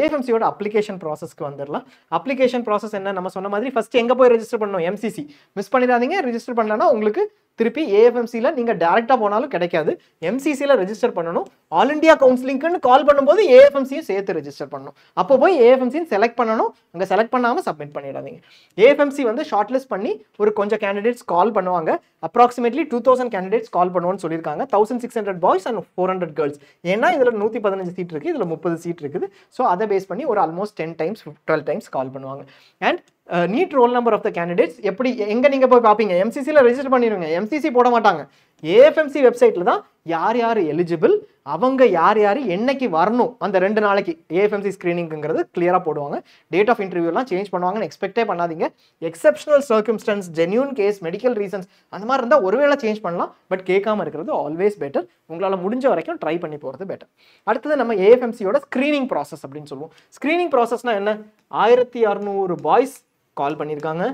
ஏஎஃப்எம்சியோட application ப்ராசஸ்க்கு வந்துடலாம். Application process என்ன? நம்ம சொன்ன மாதிரி ஃபஸ்ட்டு எங்கே போய் ரெஜிஸ்டர் பண்ணணும்? எம்சிசி மிஸ் பண்ணிடாதீங்க. ரெஜிஸ்டர் பண்ணலன்னா உங்களுக்கு திருப்பி ஏஎஃப்எம்சியில் நீங்கள் டேரெக்டாக போனாலும் கிடைக்காது. எம்சிசியில் ரெஜிஸ்டர் பண்ணணும். ஆல் இண்டியா கவுன்சிலிங்க்குன்னு கால் பண்ணும்போது ஏஎஃப்எம்சியும் சேர்த்து ரெஜிஸ்டர் பண்ணணும். அப்போ போய் ஏஎஃப்எம்சின்னு செலக்ட் பண்ணணும். அங்கே செலக்ட் பண்ணாமல் சப்மிட் பண்ணிடாதீங்க. ஏஎஃப்எம்சி வந்து ஷார்ட் லிஸ்ட் பண்ணி ஒரு கொஞ்சம் கேண்டிடேட்ஸ் கால் பண்ணுவாங்க. Approximately two thousand candidates call பண்ணுவோம்னு சொல்லியிருக்காங்க. Thousand six hundred boys and four hundred girls ஏன்னா இதில் நூற்றி பதினஞ்சு சீட் இருக்குது இதில் முப்பது சீட் இருக்குது. ஸோ அதை பேஸ் பண்ணி ஒரு almost ten times twelve times call பண்ணுவாங்க. And NEET roll number of the candidates எப்படி எங்கே நீங்கள் போய் பார்ப்பீங்க எம்சிசியில் ரெஜிஸ்டர் பண்ணிடுங்க எம்சிசி போட மாட்டாங்க. ஏஎஃப்எம்சி வெப்சைட்டில் தான் யார் யார் எலிஜிபிள் அவங்க யார் யார் என்னைக்கு வரணும் அந்த ரெண்டு நாளைக்கு. ஏஎஃப்எம்சி ஸ்க்ரீனிங்கிறது கிளியராக போடுவாங்க. டேட் ஆஃப் இன்டர்வியூலாம் சேஞ்ச் பண்ணுவாங்கன்னு எக்ஸ்பெக்டே பண்ணாதீங்க. Exceptional circumstances genuine case medical reasons அந்த மாதிரி இருந்தால் ஒருவேளை சேஞ்ச் பண்ணலாம். பட் கேட்காம இருக்கிறது ஆல்வேஸ் பெட்டர் உங்களால் முடிஞ்ச வரைக்கும் ட்ரை பண்ணி போகிறது பெட்டர் அடுத்தது நம்ம ஏஎஃப்எம்சியோட ஸ்க்ரீனிங் ப்ராசஸ் அப்படின்னு சொல்லுவோம். ஸ்க்ரீனிங் ப்ராசஸ்னால் என்ன? ஆயிரத்தி அறநூறு பாய்ஸ் கால் பண்ணியிருக்காங்க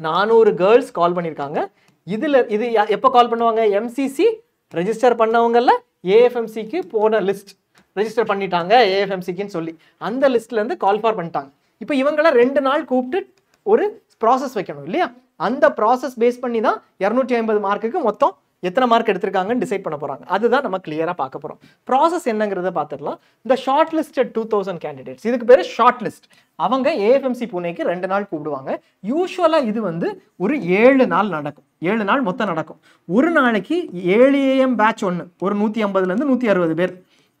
நானூறு கேர்ள்ஸ் கால் பண்ணியிருக்காங்க இதில் இது யா- எப்போ கால் பண்ணுவாங்க? எம்சிசி ரெஜிஸ்டர் பண்ணவங்கள ஏஎஃப்எம்சிக்கு போன லிஸ்ட் ரெஜிஸ்டர் பண்ணிட்டாங்க ஏஎஃப்எம்சிக்குன்னு சொல்லி. அந்த லிஸ்ட்லேருந்து கால் ஃபார் பண்ணிட்டாங்க. இப்போ இவங்களாம் ரெண்டு நாள் கூப்பிட்டு ஒரு ப்ராசஸ் வைக்கணும் இல்லையா? அந்த ப்ராசஸ் பேஸ் பண்ணி தான் இரநூத்தி ஐம்பது மார்க்குக்கு மொத்தம் எத்தனை மார்க் எடுத்திருக்காங்கன்னு டிசைட் பண்ண போகிறாங்க அதுதான் நம்ம கிளியராக பார்க்க போகிறோம் ப்ராசஸ் என்னங்கிறத பார்த்துடலாம். இந்த short listed two thousand candidates இதுக்கு பேர் ஷார்ட் லிஸ்ட் அவங்க ஏஎஃப்எம்சி புனேக்கு ரெண்டு நாள் கூப்பிடுவாங்க. யூஸ்வலாக இது வந்து ஒரு ஏழு நாள் நடக்கும். ஏழு நாள் மொத்தம் நடக்கும். ஒரு நாளைக்கு ஏழு ஏஎம் பேட்ச் ஒன்று ஒரு நூற்றி ஐம்பதுலேருந்து நூற்றி அறுபது பேர்.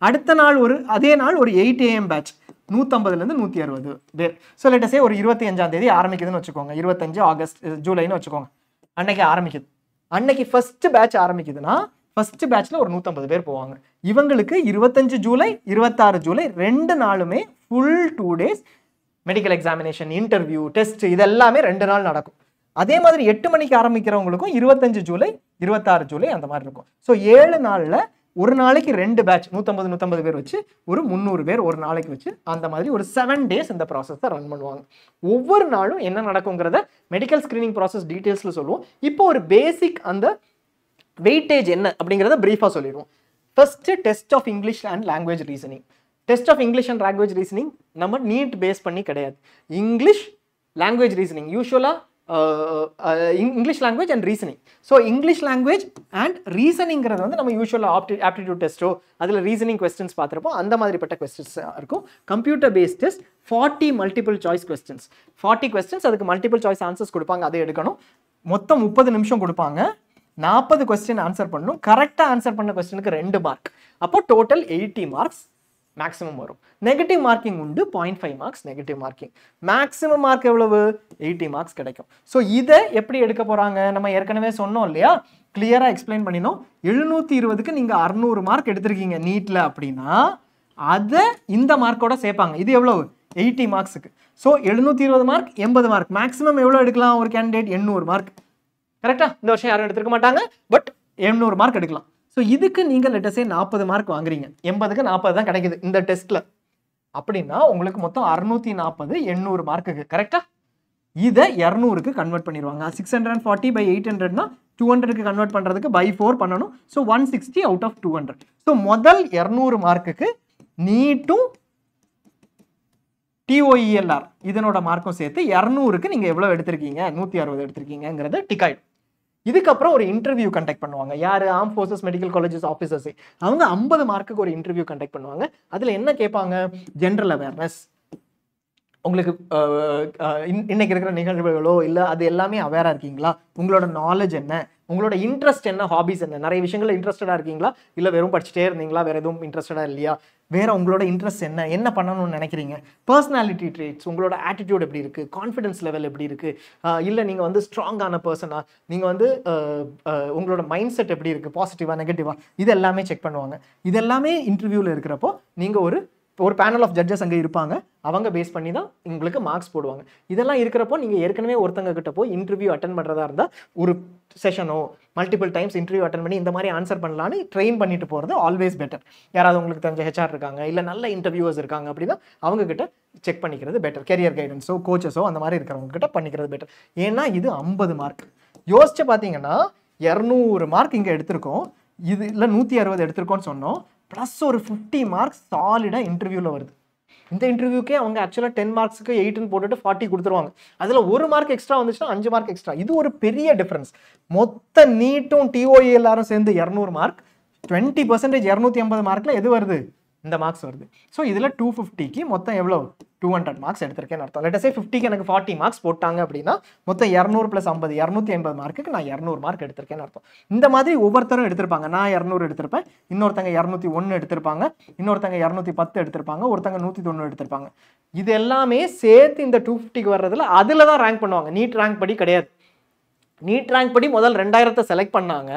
அடுத்த நாள் ஒரு அதே நாள் ஒரு எயிட் ஏஎம் பேட்ச் நூற்றம்பதுலேருந்து நூற்றி அறுபது பேர். ஸோ லேட்டஸே ஒரு இருபத்தி அஞ்சாம் தேதி ஆரம்பிக்குதுன்னு வச்சுக்கோங்க. இருபத்தஞ்சு ஆகஸ்ட் ஜூலைன்னு வச்சுக்கோங்க. அன்னைக்கு ஆரம்பிக்குது. அன்னைக்கு ஃபர்ஸ்ட் பேட்ச் ஆரம்பிக்குதுன்னா ஃபர்ஸ்ட் பேட்ச்ல ஒரு நூற்றம்பது பேர் போவாங்க. இவங்களுக்கு இருபத்தஞ்சு ஜூலை இருபத்தாறு ஜூலை ரெண்டு நாளுமே full two days medical examination interview test இதெல்லாமே ரெண்டு நாள் நடக்கும். அதே மாதிரி எட்டு மணிக்கு ஆரம்பிக்கிறவங்களுக்கும் இருபத்தஞ்சு ஜூலை இருபத்தாறு ஜூலை அந்த மாதிரி இருக்கும். ஸோ ஏழு நாளில் ஒரு நாளைக்கு ரெண்டு பேட்ச் நூற்றம்பது நூற்றம்பது பேர் வச்சு ஒரு முந்நூறு பேர் ஒரு நாளைக்கு வச்சு அந்த மாதிரி ஒரு செவன் டேஸ் இந்த ப்ராசஸை ரன் பண்ணுவாங்க. ஒவ்வொரு நாளும் என்ன நடக்குங்கிறத மெடிக்கல் ஸ்க்ரீனிங் ப்ராசஸ் டீட்டெயில்ஸில் சொல்லுவோம். இப்போ ஒரு பேசிக் அந்த வெயிட்டேஜ் என்ன அப்படிங்கிறத பிரீஃபாக சொல்லிடுவோம். First test of English and language reasoning test of English and language reasoning நம்ம நீட் பேஸ் பண்ணி கிடையாது. இங்கிலீஷ் லாங்குவேஜ் ரீசனிங் யூஸ்வலாக English language and reasoning so English language and ரீசனிங்கிறது வந்து நம்ம யூஸ்வலாக ஆப்டி ஆப்டிடியூட் டெஸ்ட்டோ அதில் ரீசனிங் கொஸ்டின்ஸ் பார்த்துருப்போம். அந்த மாதிரிப்பட்ட கொஸ்டின்ஸ் இருக்கும். Computer based test forty multiple choice questions forty questions அதுக்கு மல்டிபிள் சாய்ஸ் ஆன்சர்ஸ் கொடுப்பாங்க. அதை எடுக்கணும். மொத்தம் முப்பது நிமிஷம் கொடுப்பாங்க. நாற்பது கொஸ்டின் ஆன்சர் பண்ணணும். கரெக்டாக ஆன்சர் பண்ண கொஸ்டினுக்கு ரெண்டு மார்க் அப்போ டோட்டல் எயிட்டி மார்க்ஸ் மேக்ஸிமம் வரும். நெகட்டிவ் மார்க்கிங் உண்டு point five marks negative marking maximum mark எவ்வளவு? எயிட்டி மார்க்ஸ் கிடைக்கும். ஸோ இதை எப்படி எடுக்க போகிறாங்க நம்ம ஏற்கனவே சொன்னோம் இல்லையா? கிளியராக எக்ஸ்பிளைன் பண்ணினோம். எழுநூற்றி இருபதுக்கு நீங்கள் அறநூறு மார்க் எடுத்திருக்கீங்க நீட்டில் அப்படின்னா அதை இந்த மார்க்கோட சேர்ப்பாங்க. இது எவ்வளவு? எயிட்டி மார்க்ஸுக்கு ஸோ எழுநூற்றி இருபது மார்க் எண்பது மார்க் மேக்ஸிமம் எவ்வளோ எடுக்கலாம் ஒரு கேண்டிடேட் எண்ணூறு மார்க் கரெக்டாக இந்த வருஷம் யாரும் எடுத்துருக்க மாட்டாங்க பட் எண்ணூறு மார்க் எடுக்கலாம். ஸோ இதுக்கு நீங்கள் லெட்டஸே நாற்பது மார்க் வாங்குறீங்க. எண்பதுக்கு நாற்பது தான் கிடைக்குது இந்த டெஸ்ட்டில் அப்படின்னா உங்களுக்கு மொத்தம் அறுநூத்தி நாற்பது எண்ணூறு மார்க்குக்கு கரெக்டாக இதை இரநூறுக்கு கன்வெர்ட் பண்ணிடுவாங்க. Six hundred and forty by eight ஹண்ட்ரட்னா two ஹண்ட்ரடுக்கு கன்வெர்ட் பண்ணுறதுக்கு பை ஃபோர் பண்ணணும். So one sixty out of two hundred so முதல் இரநூறு மார்க்குக்கு நீட்டும் டிஓஇஎல்ஆர் இதனோட மார்க்கும் சேர்த்து இரநூறுக்கு நீங்கள் எவ்வளோ எடுத்திருக்கீங்க? நூற்றி அறுபது எடுத்திருக்கீங்கிறத டிக் ஆகிடும் இதுக்கப்புறம் ஒரு இன்டர்வியூ கண்டக்ட் பண்ணுவாங்க. யார்? ஆர்ம் ஃபோர்ஸஸ் மெடிக்கல் காலேஜஸ் ஆஃபீஸர்ஸே அவங்க ஐம்பது மார்க்குக்கு ஒரு இன்டர்வியூ கண்டக்ட் பண்ணுவாங்க. அதில் என்ன கேட்பாங்க ஜென்ரல் அவேர்னஸ் உங்களுக்கு இன்னைக்கு இருக்கிற நிகழ்வுகளோ இல்லை அது எல்லாமே அவேராக இருக்கீங்களா? உங்களோட நாலேஜ் என்ன? உங்களோட இன்ட்ரெஸ்ட் என்ன ஹாபிஸ் என்ன? நிறைய விஷயங்கள் இன்ட்ரெஸ்டடாக இருக்கீங்களா? இல்லை வெறும் படிச்சுட்டே இருந்தீங்களா? வேறு எதுவும் இன்ட்ரெஸ்டடாக இல்லையா? வேற உங்களோட இன்ட்ரெஸ்ட் என்ன? என்ன பண்ணணும்னு நினைக்கிறீங்க? பர்சனாலிட்டி ட்ரேட்ஸ் உங்களோட ஆட்டிடியூட் எப்படி இருக்குது கான்ஃபிடன்ஸ் லெவல் எப்படி இருக்குது இல்லை நீங்கள் வந்து ஸ்ட்ராங்கான பர்சனாக நீங்கள் வந்து உங்களோட மைண்ட் செட் எப்படி இருக்குது பாசிட்டிவாக நெகட்டிவாக இது எல்லாமே செக் பண்ணுவாங்க. இது எல்லாமே இன்டர்வியூவில் இருக்கிறப்போ நீங்கள் ஒரு ஒரு பேனல் ஆஃப் ஜட்ஜஸ் அங்கே இருப்பாங்க. அவங்க பேஸ் பண்ணி தான் உங்களுக்கு மார்க்ஸ் போடுவாங்க. இதெல்லாம் இருக்கிறப்போ நீங்கள் ஏற்கனவே ஒருத்தங்க கிட்ட போய் இன்டர்வியூ அட்டன் பண்ணுறதா இருந்தால் ஒரு செஷனோ மல்டிபிள் டைம்ஸ் இன்டர்வியூ அட்டன் பண்ணி இந்த மாதிரி ஆன்சர் பண்ணலான்னு ட்ரெயின் பண்ணிட்டு போகிறது ஆல்வேஸ் பெட்டர் யாராவது உங்களுக்கு தெரிஞ்ச ஹெச்ஆர் இருக்காங்க இல்லை நல்ல இன்டர்வியூவர்ஸ் இருக்காங்க அப்படின்னா அவங்கக்கிட்ட செக் பண்ணிக்கிறது பெட்டர் கெரியர் கைடன்ஸோ கோச்சஸோ அந்த மாதிரி இருக்கிறவங்க கிட்ட பண்ணிக்கிறது பெட்டர் ஏன்னா இது ஐம்பது மார்க் யோசிச்சு பார்த்தீங்கன்னா இரநூறு மார்க் இங்கே எடுத்திருக்கோம். இது இல்லை நூற்றி அறுபது எடுத்திருக்கோன்னு சொன்னோம். ப்ளஸ் ஒரு ஃபிஃப்டி மார்க்ஸ் சாலிடாக இன்டர்வியூவில் வருது. இந்த இன்டர்வியூக்கே அவங்க ஆக்சுவலாக டென் மார்க்ஸ்க்கு எயிட்னு போட்டுட்டு ஃபார்ட்டி கொடுத்துருவாங்க. அதில் ஒரு மார்க் எக்ஸ்ட்ரா வந்துச்சுன்னா அஞ்சு மார்க் எக்ஸ்ட்ரா இது ஒரு பெரிய டிஃப்ரென்ஸ் மொத்த நீட்டும் டிஓஏ எல்லாரும் சேர்ந்து இரநூறு மார்க் டுவெண்ட்டி பர்சன்டேஜ் இரநூத்தி ஐம்பது மார்க்கில் எது வருது? இந்த மார்க்ஸ் வருது. ஸோ இதில் டூ ஃபிஃப்டிக்கு மொத்தம் எவ்வளோ டூ ஹண்ட்ரட் மார்க்ஸ் எடுத்திருக்கேன்னு அர்த்தம். லெட்டஸே ஃபிஃப்டிக்கு எனக்கு ஃபார்ட்டி மார்க்ஸ் போட்டாங்க அப்படின்னா மொத்தம் இரநூறு ப்ளஸ் ஐம்பது இரநூத்தி ஐம்பது மார்க்குக்கு நான் இரநூறு மார்க் எடுத்திருக்கேன்னு அர்த்தம். இந்த மாதிரி ஒவ்வொருத்தரும் எடுத்திருப்பாங்க. நான் இரநூறு எடுத்திருப்பேன் இன்னொருத்தங்க இரநூத்தி ஒன்று எடுத்திருப்பாங்க இன்னொருத்தங்க இரநூத்தி பத்து எடுத்திருப்பாங்க ஒருத்தங்க நூற்றி தொண்ணூறு எடுத்திருப்பாங்க. இது எல்லாமே சேர்த்து இந்த டூ ஃபிஃப்டிக்கு வர்றதுல அதில் தான் ரேங்க் பண்ணுவாங்க. நீட் ரேங்க் படி கிடையாது. நீட் ரேங்க் படி முதல் ரெண்டாயிரத்தை செலக்ட் பண்ணாங்க.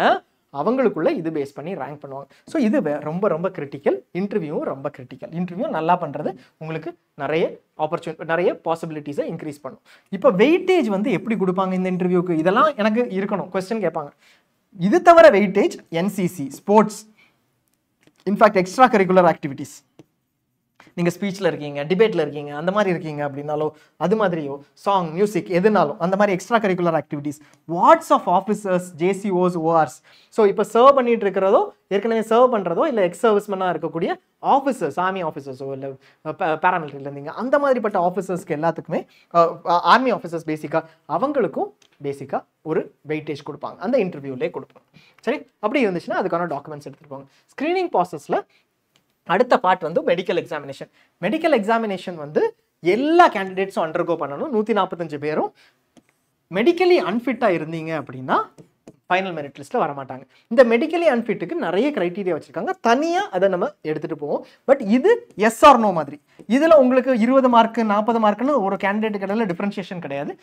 அவங்களுக்குள்ள இது பேஸ் பண்ணி ரேங்க் பண்ணுவாங்க. ஸோ இது வே- ரொம்ப ரொம்ப கிரிட்டிக்கல் இன்டர்வியூவும் ரொம்ப கிரிட்டிக்கல் இன்டர்வியூ நல்லா பண்ணுறது உங்களுக்கு நிறைய ஆப்பர்ச்சுனிட்டி நிறைய பாசிபிலிட்டிஸை இன்க்ரீஸ் பண்ணும். இப்போ வெயிட்டேஜ் வந்து எப்படி கொடுப்பாங்க இந்த இன்டர்வியூக்கு இதெல்லாம் எனக்கு இருக்கணும். கொஸ்டின் கேட்பாங்க. இது தவிர weightage NCC sports in fact extra curricular activities நீங்கள் ஸ்பீச்சில் இருக்கீங்க டிபேட்டில் இருக்கீங்க அந்த மாதிரி இருக்கீங்க அப்படின்னாலோ அது மாதிரியோ சாங் மியூசிக் எதுனாலும் அந்த மாதிரி extra curricular activities wards of officers ஜேசிஓஸ் ORs so இப்போ சர்வ் பண்ணிட்டு இருக்கிறதோ ஏற்கனவே சர்வ் பண்ணுறதோ இல்லை எக்ஸ் சர்வீஸ்மனாக இருக்கக்கூடிய ஆஃபீஸர்ஸ் ஆர்மி ஆஃபீஸர்ஸோ இல்லை பேராமிலிட்டரியில் இருந்தீங்க அந்த மாதிரிப்பட்ட ஆஃபீஸர்ஸ்க்கு எல்லாத்துக்குமே ஆர்மி ஆஃபீஸர்ஸ் பேசிக்காக அவங்களுக்கும் பேசிக்காக ஒரு வெயிட்டேஜ் கொடுப்பாங்க. அந்த இன்டர்வியூலேயே கொடுப்பாங்க. சரி? அப்படி இருந்துச்சுன்னா அதுக்கான டாக்குமெண்ட்ஸ் எடுத்துருப்பாங்க ஸ்க்ரீனிங் ப்ராசஸில் அடுத்த பார்ட் வந்து மெடிக்கல் எக்ஸாமினேஷன் மெடிக்கல் எக்ஸாமினேஷன் வந்து எல்லா கேண்டிடேட்ஸும் அண்டர்கோ பண்ணணும். நூற்றி நாற்பத்தஞ்சு பேரும் மெடிக்கலி அன்ஃபிட்டாக இருந்தீங்க அப்படின்னா ஃபைனல் மெரிட் லிஸ்ட்டில் வர மாட்டாங்க இந்த மெடிக்கலி அன்ஃபிட்டுக்கு நிறைய க்ரைட்டீரியா வச்சுருக்காங்க. தனியாக அதை நம்ம எடுத்துகிட்டு போவோம். பட் இது எஸ்ஆர்னோ நோ மாதிரி. இதில் உங்களுக்கு இருபது மார்க்கு நாற்பது மார்க்குன்னு ஒரு கேண்டிடேட் இடையில டிஃப்ரென்ஷியேஷன் கிடையாது.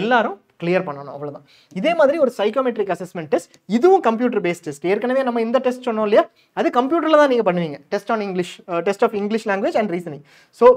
எல்லாரும் கிளியர் பண்ணணும் அவ்வளோதான் இதே மாதிரி ஒரு சைக்கோமெட்ரிக் அசஸ்மெண்ட் டெஸ்ட் இதுவும் கம்ப்யூட்டர் பேஸ்ட் டெஸ்ட் ஏற்கனவே நம்ம இந்த டெஸ்ட் சொன்னோம் இல்லையா? அது கம்ப்யூட்டரில் தான் நீங்கள் பண்ணுவீங்க. Test on English test of English language and reasoning so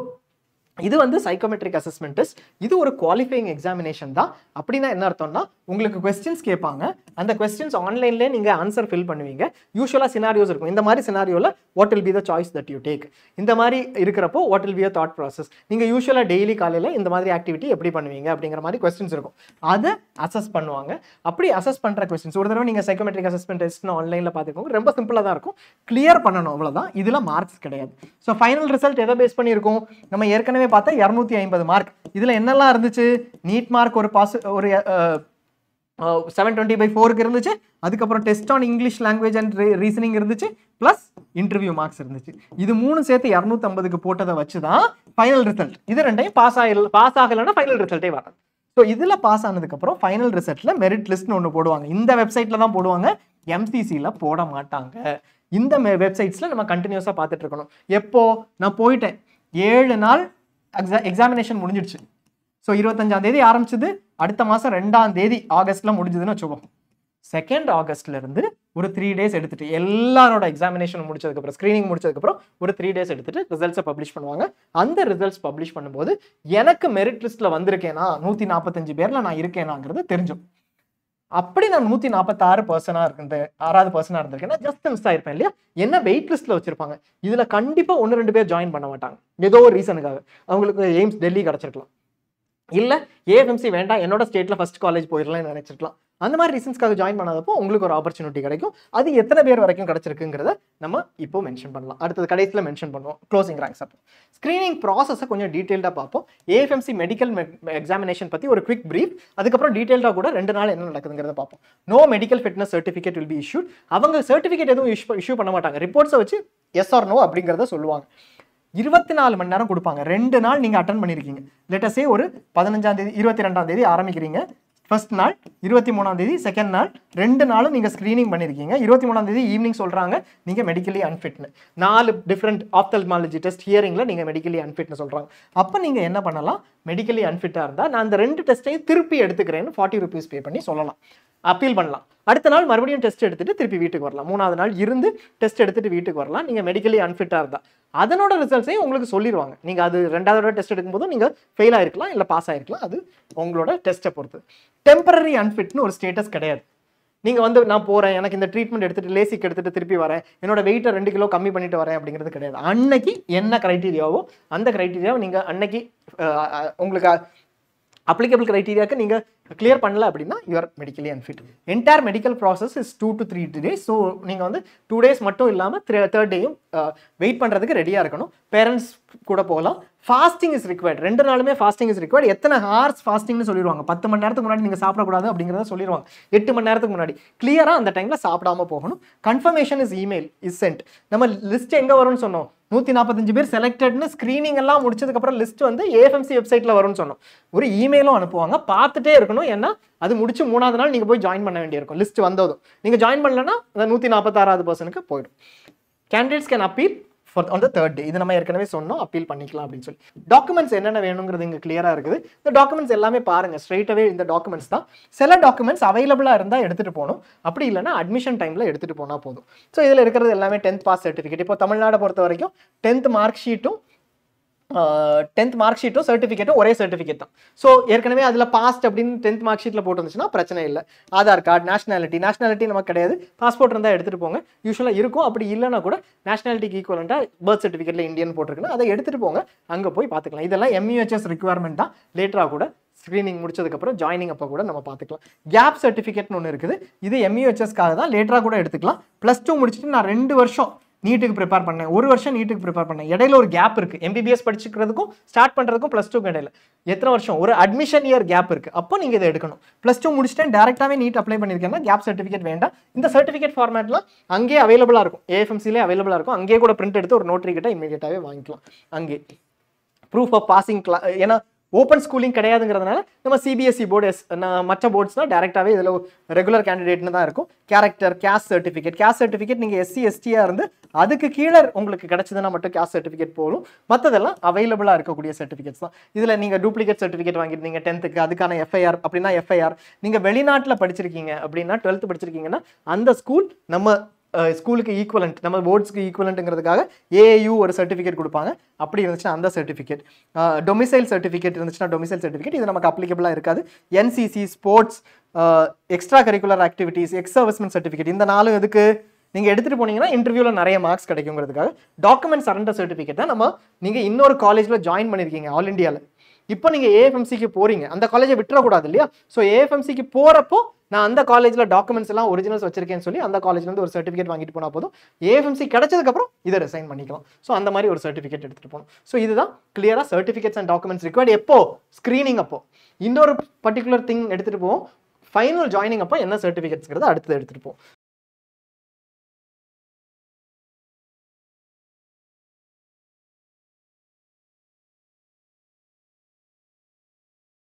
இது வந்து சைக்கோமெட்ரிக் அசஸ்மெண்ட் டெஸ்ட் இது ஒரு குவாலிஃபைங் எக்ஸாமினேஷன் தான். அப்படின்னா என்ன அர்த்தம்னா உங்களுக்கு கொஸ்டின்ஸ் கேட்பாங்க. அந்த கொஸ்டின்ஸ் ஆன்லைன்லேயே நீங்கள் ஆன்சர் ஃபில் பண்ணுவீங்க. யூஸ்வலாக சினாரியோஸ் இருக்கும். இந்த மாதிரி சினாரியோவில் what will be the choice that you take இந்த மாதிரி இருக்கிறப்போ what will be a thought process நீங்கள் யூஸ்வலாக டெய்லி காலையில் இந்த மாதிரி ஆக்டிவிட்டி எப்படி பண்ணுவீங்க? அப்படிங்கிற மாதிரி கொஸ்டின்ஸ் இருக்கும். அதை அசஸ் பண்ணுவாங்க. அப்படி அசஸ் பண்ணுற கொஸ்டின்ஸ் ஒரு தடவை நீங்கள் சைக்கோமெட்ரிக் அசஸ்மெண்ட் டெஸ்ட்னு ஆன்லைனில் பார்த்துக்கோங்க. ரொம்ப சிம்பிளாக தான் இருக்கும். கிளியர் பண்ணணும் அவ்வளோதான் இதில் மார்க்ஸ் கிடையாது. ஸோ ஃபைனல் ரிசல்ட் எதை பேஸ் பண்ணியிருக்கோம்? நம்ம ஏற்கனவே பார்த்தா இரநூத்தி ஐம்பது மார்க் இதில் என்னெல்லாம் இருந்துச்சு? நீட் மார்க் ஒரு பாஸ் ஒரு செவன் டுவெண்ட்டி பை ஃபோருக்கு இருந்துச்சு. அதுக்கப்புறம் test on English language and reasoning இருந்துச்சு. ப்ளஸ் இன்டர்வியூ மார்க்ஸ் இருந்துச்சு. இது மூணு சேர்த்து இரநூத்தம்பதுக்கு போட்டதை வச்சு தான் ஃபைனல் ரிசல்ட் இது ரெண்டையும் பாஸ் ஆகல பாஸ் ஆகலைன்னா ஃபைனல் ரிசல்ட்டே வராது. ஸோ இதில் பாஸ் ஆனதுக்கப்புறம் ஃபைனல் ரிசல்ட்டில் மெரிட் லிஸ்ட்னு ஒன்று போடுவாங்க. இந்த வெப்சைட்டில் தான் போடுவாங்க. எம்சிசியில் போட மாட்டாங்க. இந்த வெப்சைட்ஸில் நம்ம கண்டினியூஸாக பார்த்துட்டு இருக்கணும். எப்போ? நான் போயிட்டேன். ஏழு நாள் எக்ஸா எக்ஸாமினேஷன் முடிஞ்சிடுச்சு. ஸோ இருபத்தஞ்சாம் தேதி ஆரம்பிச்சது அடுத்த மாதம் ரெண்டாம் தேதி ஆகஸ்ட்ல முடிஞ்சதுன்னு வச்சுக்கோம் செகண்ட் ஆகஸ்ட்ல இருந்து ஒரு த்ரீ டேஸ் எடுத்துட்டு எல்லாரோட எக்ஸாமினேஷன் முடிச்சதுக்கப்புறம் ஸ்க்ரீனிங் முடிச்சதுக்கப்புறம் ஒரு த்ரீ டேஸ் எடுத்துட்டு ரிசல்ட்ஸை பப்ளிஷ் பண்ணுவாங்க. அந்த ரிசல்ட்ஸ் பப்ளிஷ் பண்ணும்போது எனக்கு மெரிட் லிஸ்ட்ல வந்திருக்கேனா நூற்றி நாற்பத்தஞ்சு பேரில் நான் இருக்கேனாங்கிறது தெரிஞ்சும். அப்படி நான் நூற்றி நாற்பத்தாறு பர்சனாக இருக்கின்ற ஆறாவது பர்சனாக இருந்திருக்கேன்னா ஜஸ்ட் மிஸ் ஆயிருப்பேன் இல்லையா? என்ன வெயிட் லிஸ்ட்டில் வச்சிருப்பாங்க. இதில் கண்டிப்பாக ஒன்று ரெண்டு பேர் ஜாயின் பண்ண மாட்டாங்க. ஏதோ ஒரு ரீசனுக்காக அவங்களுக்கு எய்ம்ஸ் டெல்லி கிடச்சிருக்கலாம். இல்லை ஏஎஃப்எம்சி வேண்டாம் என்னோட ஸ்டேட்டில் ஃபர்ஸ்ட் காலேஜ் போயிடலாம்னு நினச்சிருக்கலாம். அந்த மாதிரி ரீசன்ஸ்க்காக ஜாயின் பண்ணாதப்போ உங்களுக்கு ஒரு ஆப்பர்ச்சுனிட்டி கிடைக்கும். அது எத்தனை பேர் வரைக்கும் கிடைச்சிருக்குங்கிறத நம்ம இப்போ மென்ஷன் பண்ணலாம். அடுத்தது கடைசியில் மென்ஷன் பண்ணுவோம். க்ளோசிங் ரேங்க்ஸ் அப்போ. ஸ்க்ரீனிங் ப்ராசஸை கொஞ்சம் டீட்டெயில்டாக பார்ப்போம். ஏஎஃப்எம்சி மெடிக்கல் எக்ஸாமினேஷன் பற்றி ஒரு குவிக் பிரீஃப் அதுக்கப்புறம் டீட்டெயில்டாக கூட ரெண்டு நாள் என்ன நடக்குதுங்கிறத பார்ப்போம். No medical fitness certificate will be issued அவங்க சர்டிஃபிகேட் எதுவும் இஷ்யூ பண்ண மாட்டாங்க. ரிப்போர்ட்ஸை வச்சு எஸ் ஆர் நோ அப்படிங்கிறத சொல்லுவாங்க. இருபத்தி நாலு மணி நேரம் கொடுப்பாங்க. ரெண்டு நாள் நீங்கள் அட்டன் பண்ணியிருக்கீங்க லேட்டஸ்டே ஒரு பதினஞ்சாம் தேதி இருபத்தி ரெண்டாம் தேதி ஆரம்பிக்கிறீங்க. ஃபர்ஸ்ட் நாள் இருபத்தி மூணாம் தேதி செகண்ட் நாள் ரெண்டு நாளும் நீங்கள் ஸ்க்ரீனிங் பண்ணியிருக்கீங்க இருபத்தி மூணாம் தேதி ஈவினிங் சொல்கிறாங்க நீங்கள் மெடிக்கலி அன்ஃபிட்னு நாலு டிஃப்ரெண்ட் ஆப்தல்மாலஜி டெஸ்ட் ஹியரிங்கில் நீங்கள் மெடிக்கலி அன்ஃபிட்னு சொல்கிறாங்க அப்போ நீங்கள் என்ன பண்ணலாம்? மெடிக்கலி அன்ஃபிட்டாக இருந்தால் நான் அந்த ரெண்டு டெஸ்ட்டையும் திருப்பி எடுத்துக்கிறேன்னு ஃபார்ட்டி ருபீஸ் பே பண்ணி சொல்லலாம். அப்பீல் பண்ணலாம். அடுத்த நாள் மறுபடியும் டெஸ்ட் எடுத்துட்டு திருப்பி வீட்டுக்கு வரலாம். மூணாவது நாள் இருந்து டெஸ்ட் எடுத்துட்டு வீட்டுக்கு வரலாம். நீங்கள் மெடிக்கலி அன்ஃபிட்டாக இருந்தால் அதனோட ரிசல்ட்ஸையும் உங்களுக்கு சொல்லிடுவாங்க நீங்கள் அது ரெண்டாவது டெஸ்ட் எடுக்கும்போது நீங்கள் ஃபெயில் ஆகிருக்கலாம் இல்லை பாஸ் ஆகிருக்கலாம் அது உங்களோட டெஸ்ட்டை பொறுத்து. டெம்பரரி அன்ஃபிட்னு ஒரு ஸ்டேட்டஸ் கிடையாது. நீங்கள் வந்து நான் போகிறேன் எனக்கு இந்த ட்ரீட்மெண்ட் எடுத்துகிட்டு லேசிக் எடுத்துகிட்டு திருப்பி வரேன் என்னோட வெயிட்டை ரெண்டு கிலோ கம்மி பண்ணிட்டு வரேன் அப்படிங்கிறது கிடையாது. அன்னைக்கு என்ன க்ரைட்டீரியாவோ அந்த க்ரைட்டீரியாவை நீங்கள் அன்னைக்கு உங்களுக்கு அப்ளிகபிள் க்ரைட்டீரியாவுக்கு நீங்கள் கிளியர் பண்ணல அப்படின்னா you're medically unfit entire medical process is two to three days so நீங்கள் வந்து டூ டேஸ் மட்டும் இல்லாமல் தேர்ட் டேயும் வெயிட் uh, பண்ணுறதுக்கு ரெடியாக இருக்கணும். பேரண்ட்ஸ் கூட போகலாம். ஃபாஸ்டிங் இஸ் ரிக்வயர்ட் ரெண்டு நாளுமே ஃபாஸ்டிங் இஸ் ரிக்வயர்ட் எத்தனை ஹார்ஸ் ஃபாஸ்டிங்னு சொல்லிடுவாங்க பத்து மணி நேரத்துக்கு முன்னாடி நீங்கள் சாப்பிடக்கூடாது அப்படிங்கிறத சொல்லிடுவாங்க எட்டு மணி நேரத்துக்கு முன்னாடி. கிளியராக அந்த டைமில் சாப்பிடாம போகணும். Confirmation is email is sent நம்ம லிஸ்ட் எங்கே வரும்னு சொன்னோம். நூற்றி நாற்பத்தஞ்சு பேர் செலக்டட்னு ஸ்க்ரீனிங் எல்லாம் முடிச்சதுக்கப்புறம் லிஸ்ட் வந்து ஏஎஃப்எம்சி வெப்சைட்டில் வரும்னு சொன்னோம். ஒரு இமெயிலும் அனுப்புவாங்க. பார்த்துட்டே இருக்கணும். ஏன்னா அது முடிச்சு மூணாவது நாள் நீங்கள் போய் ஜாயின் பண்ண வேண்டியிருக்கும். லிஸ்ட் வந்ததும். நீங்கள் ஜாயின் பண்ணலன்னா அந்த நூற்றி நாற்பத்தாறாவது பர்சனுக்கு போயிடும். Candidates can appeal for on the third day இது நம்ம ஏற்கனவே சொன்னோம் அப்பீல் பண்ணிக்கலாம் அப்படின்னு சொல்லி. டாக்குமெண்ட்ஸ் என்னென்ன வேணுங்கிறது இங்கே கிளியராக இருக்குது. இந்த டாக்குமெண்ட்ஸ் எல்லாமே பாருங்கள் ஸ்ட்ரெயிட்டாகவே இந்த டாக்குமெண்ட்ஸ் தான். சில டாக்குமெண்ட்ஸ் அவைலபிளாக இருந்தால் எடுத்துகிட்டு போகணும். அப்படி இல்லைன்னா அட்மிஷன் டைமில் எடுத்துகிட்டு போனால் போதும். ஸோ இதில் இருக்கிறது எல்லாமே டென்த் பாஸ் சர்டிஃபிகேட் இப்போ தமிழ்நாடை பொறுத்த வரைக்கும் டென்த் மார்க் ஷீட்டும் டென்த் மார்க் ஷீட்டும் சர்டிஃபிகேட்டும் ஒரே சர்டிஃபிகேட் தான். ஸோ ஏற்கனவே அதில் பாஸ்ட் அப்படின்னு டென்த் மார்க் ஷீட்டில் போட்டுருந்துச்சுன்னா பிரச்சனை இல்லை. ஆதார் கார்டு நேஷனாலிட்டி நேஷனாலிட்டி நமக்கு கிடையாது. பாஸ்போர்ட் இருந்தால் எடுத்துகிட்டு போங்க. யூஸ்வலாக இருக்கும். அப்படி இல்லைன்னா கூட நேஷனாலிட்டிக்கு ஈக்குவலண்ட்டாக பர்த் சர்டிஃபிகேட்டில் இந்தியன் போட்டிருக்குன்னா அதை எடுத்துகிட்டு போங்க. அங்கே போய் பார்த்துக்கலாம் இதெல்லாம் எம்யூஹெச்எஸ் ரிக்குவயர்மெண்ட் தான். லேட்டராக கூட ஸ்க்ரீனிங் முடிச்சதுக்கப்புறம் ஜாயினிங் அப்போ கூட நம்ம பார்த்துக்கலாம் கேப் சர்டிஃபிகேட்னு ஒன்று இருக்குது. இது எம்யூஹெச்எஸ்க்காக தான். லேட்டராக கூட எடுத்துக்கலாம். ப்ளஸ் டூ முடிச்சுட்டு நான் ரெண்டு வருஷம் நீட்டுக்கு ப்ரிப்பேர் பண்ணேன். ஒரு வருஷம் நீட்டுக்கு ப்ரிப்பேர் பண்ணேன். இடையில ஒரு கேப் இருக்கு. எம்பிபிஎஸ் படிச்சுக்கிறதுக்கும் ஸ்டார்ட் பண்ணுறதுக்கும் ப்ளஸ் டூக்கு இடையில. எத்தனை வருஷம்? ஒரு அட்மிஷன் இயர் கேப் இருக்கு. அப்போ நீங்கள் இதை எடுக்கணும். ப்ளஸ் டூ முடிச்சுட்டு டேரெக்டாகவே நீட் அப்ளை பண்ணியிருக்கேன்னா கேப் சர்டிஃபிகேட் வேண்டாம். இந்த சர்டிஃபிகேட் ஃபார்மேட்லாம் அங்கேயே அவைலபிளாக இருக்கும். ஏஎஃப்எம்சிலே அவைலபிளாக இருக்கும். அங்கேயே கூட பிரிண்ட் எடுத்து ஒரு நோட்டரி கிட்ட இமீடியட்டாகவே வாங்கிக்கலாம். அங்கே. ப்ரூஃப் ஆஃப் பாசிங் கிளா ஏன்னா ஓப்பன் ஸ்கூலிங் கிடையாதுங்கிறதுனால நம்ம சிபிஎஸ்சி போர்டு எஸ் மற்ற போர்ட்ஸ்னால் டேரெக்டாகவே இதில் ரெகுலர் கேண்டிடேட்னு தான் இருக்கும். Character caste certificate caste certificate நீங்கள் எஸ்சி எஸ்டியாக இருந்து அதுக்கு கீழே உங்களுக்கு கிடச்சதுன்னா மட்டும் கேஸ்ட் சர்டிஃபிகேட் போகும் மற்றதெல்லாம் அவைலபிளாக இருக்கக்கூடிய சர்டிஃபிகேட்ஸ் தான். இதில் நீங்கள் டூப்ளிகேட் சர்டிஃபிகேட் வாங்கியிருந்தீங்க டென்த்துக்கு அதுக்கான எஃப்ஐஆர் அப்படின்னா எஃப்ஐஆர் நீங்கள் வெளிநாட்டில் படிச்சிருக்கீங்க அப்படின்னா டுவெல்த்து படிச்சிருக்கீங்கன்னா அந்த ஸ்கூல் நம்ம ஸ்கூலுக்கு ஈக்குவலண்ட் நம்ம போர்ட்ஸ்க்கு ஈக்குவலண்ட்டுங்கிறதுக்காக ஏஏயு ஒரு சர்டிஃபிகேட் கொடுப்பாங்க. அப்படி இருந்துச்சுன்னா அந்த சர்டிஃபிகேட் டொமிசைல் சர்டிஃபிகேட் இருந்துச்சுன்னா டொமிசைல் சர்டிஃபிகேட் இது நமக்கு அப்ளிகபிளாக இருக்காது. NCC sports extra curricular activities ex servicemen certificate இந்த நாலு எதுக்கு நீங்கள் எடுத்துகிட்டு போனீங்கன்னா இன்டர்வியூவில் நிறைய மார்க்ஸ் கிடைக்குங்கிறதுக்காக டாக்குமெண்ட் சரண்டர் சர்டிஃபிகேட் தான் நம்ம நீங்கள் இன்னொரு காலேஜில் ஜாயின் பண்ணியிருக்கீங்க ஆல் இந்தியாவில் இப்போ நீங்கள் ஏஎஃப்எம்சிக்கு போகிறீங்க அந்த காலேஜை விட்டுறக்கூடாது இல்லையா? ஸோ ஏஎஃப்எம்சிக்கு போகிறப்போ நான் அந்த காலேஜில் டாக்குமெண்ட்ஸ் எல்லாம் ஒரிஜினல்ஸ் வச்சிருக்கேன்னு சொல்லி அந்த காலேஜ்லேருந்து ஒரு சர்டிஃபிகேட் வாங்கிட்டு போனால் போதும். ஏஎஃப்எம்சி கிடைச்சதுக்கப்புறம் இதை ரிசைன் பண்ணிக்கலாம். ஸோ அந்த மாதிரி ஒரு சர்டிஃபிகேட் எடுத்துகிட்டு போகணும். ஸோ இதுதான் கிளியராக சர்டிஃபிகேட்ஸ் அண்ட் டாக்குமெண்ட்ஸ் ரிக்வயர்ட் எப்போ? ஸ்க்ரீனிங் அப்போ. இன்னொரு பர்டிகுலர் திங் எடுத்துகிட்டு போவோம். ஃபைனல் ஜாயினிங் அப்போ என்ன சர்டிஃபிகேட்ஸ்ங்கிறத அடுத்தது எடுத்துகிட்டு போவோம்.